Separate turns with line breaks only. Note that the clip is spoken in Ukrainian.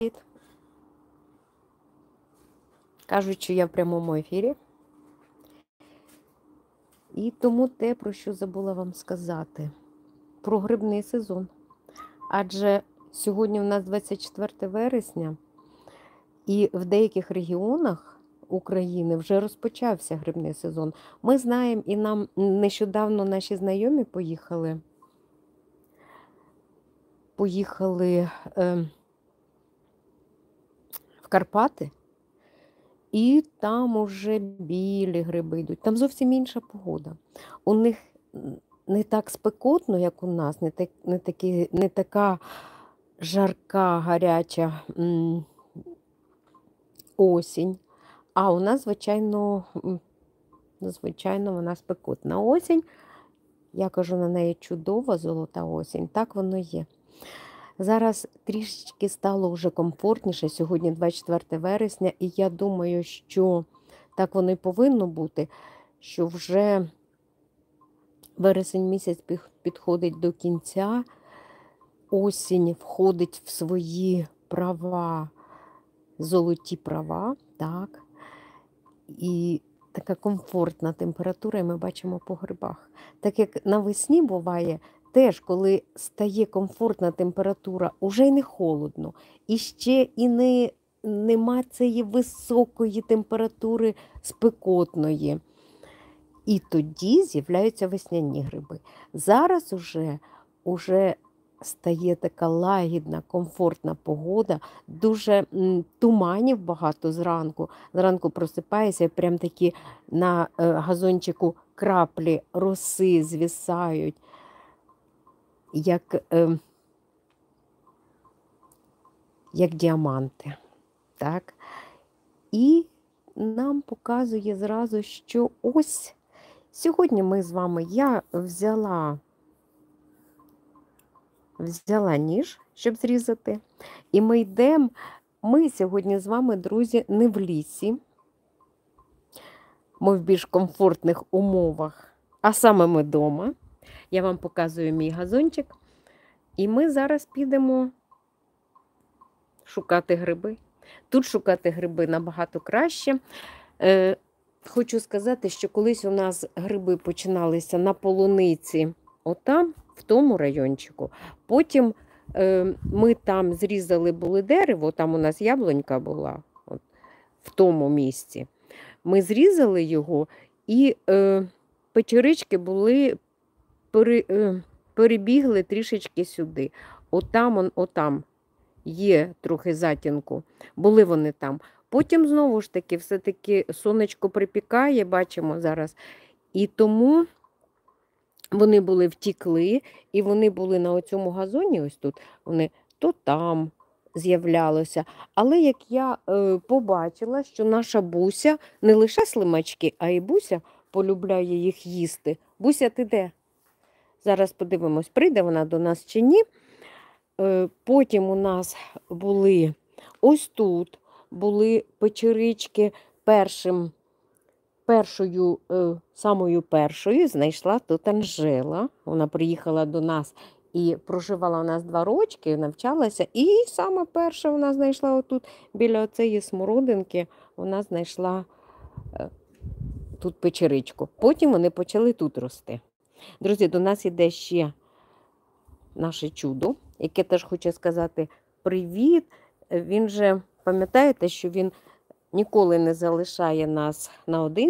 Привіт. Кажуть, що я в прямому ефірі. І тому те, про що забула вам сказати, про грибний сезон. Адже сьогодні у нас 24 вересня, і в деяких регіонах України вже розпочався грибний сезон. Ми знаємо, і нам нещодавно наші знайомі поїхали. Поїхали. Е, Карпати, і там уже білі гриби йдуть. Там зовсім інша погода. У них не так спекотно, як у нас, не, так, не, такі, не така жарка, гаряча м, осінь. А у нас, звичайно, звичайно, вона спекотна осінь. Я кажу на неї чудова золота осінь. Так воно є. Зараз трішечки стало вже комфортніше. Сьогодні 24 вересня, і я думаю, що так воно і повинно бути, що вже вересень місяць підходить до кінця, осінь входить в свої права, золоті права, так. І така комфортна температура, і ми бачимо по грибах. Так як навесні буває теж, коли стає комфортна температура, уже й не холодно, і ще і не, нема цієї високої температури спекотної. І тоді з'являються весняні гриби. Зараз уже, уже стає така лагідна, комфортна погода, дуже туманів багато зранку. Зранку просипаєшся, прям такі на е, газончику краплі роси звісають як е, як діаманти. Так? І нам показує зразу, що ось сьогодні ми з вами я взяла, взяла ніж, щоб зрізати, і ми йдемо. Ми сьогодні з вами, друзі, не в лісі, ми в більш комфортних умовах, а саме ми вдома. Я вам показую мій газончик. І ми зараз підемо шукати гриби. Тут шукати гриби набагато краще. Е, Хочу сказати, що колись у нас гриби починалися на полуниці, отам, в тому райончику. Потім е, ми там зрізали були дерево, там у нас яблунька була от, в тому місці. Ми зрізали його, і е, печерички були пере, е, перебігли трішечки сюди. Отам, он, отам є трохи затінку, були вони там. Потім, знову ж таки, все-таки сонечко припікає, бачимо зараз. І тому вони були втікли, і вони були на цьому газоні, ось тут, вони то там з'являлося. Але як я е, побачила, що наша буся не лише слимачки, а й буся полюбляє їх їсти. Буся, ти де? Зараз подивимось, прийде вона до нас чи ні. Е, потім у нас були ось тут були печерички першим, першою, е, самою першою знайшла тут Анжела. Вона приїхала до нас і проживала у нас два рочки, навчалася. І саме перша вона знайшла отут біля цієї смородинки, вона знайшла е, тут печеричку. Потім вони почали тут рости. Друзі, до нас іде ще наше чудо, яке теж хоче сказати привіт. Він же, пам'ятаєте, що він ніколи не залишає нас наодинці.